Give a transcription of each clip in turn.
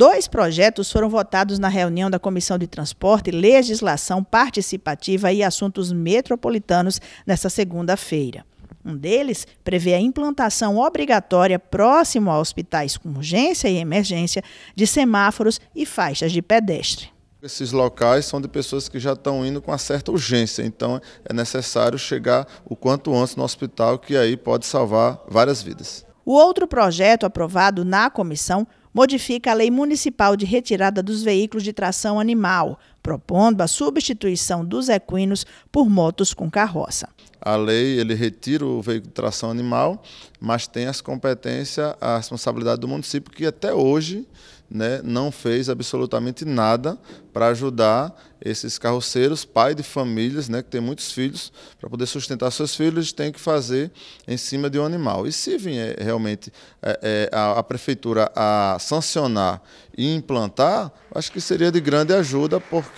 Dois projetos foram votados na reunião da Comissão de Transporte, Legislação Participativa e Assuntos Metropolitanos nesta segunda-feira. Um deles prevê a implantação obrigatória próximo a hospitais com urgência e emergência de semáforos e faixas de pedestre. Esses locais são de pessoas que já estão indo com uma certa urgência, então é necessário chegar o quanto antes no hospital, que aí pode salvar várias vidas. O outro projeto aprovado na comissão modifica a Lei Municipal de Retirada dos Veículos de Tração Animal, propondo a substituição dos equinos por motos com carroça. A lei ele retira o veículo de tração animal, mas tem as competências, a responsabilidade do município, que até hoje né, não fez absolutamente nada para ajudar esses carroceiros, pai de famílias, né, que tem muitos filhos, para poder sustentar seus filhos, tem que fazer em cima de um animal. E se vier realmente é, é, a, a, prefeitura a sancionar e implantar, acho que seria de grande ajuda, porque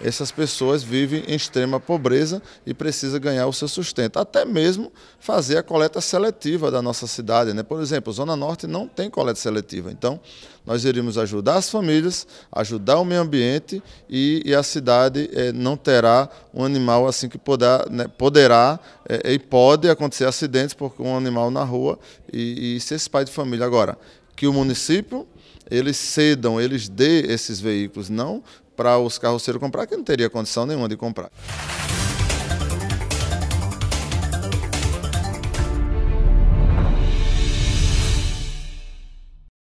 essas pessoas vivem em extrema pobreza e precisam ganhar o seu sustento. Até mesmo fazer a coleta seletiva da nossa cidade. Né? Por exemplo, Zona Norte não tem coleta seletiva. Então, nós iríamos ajudar as famílias, ajudar o meio ambiente e, e a cidade é, não terá um animal assim que poderá, né, poderá é, e pode acontecer acidentes porque um animal na rua e, e ser esse pai de família. Agora, que o município eles cedam, eles dê esses veículos, não para os carroceiros comprar, que não teria condição nenhuma de comprar.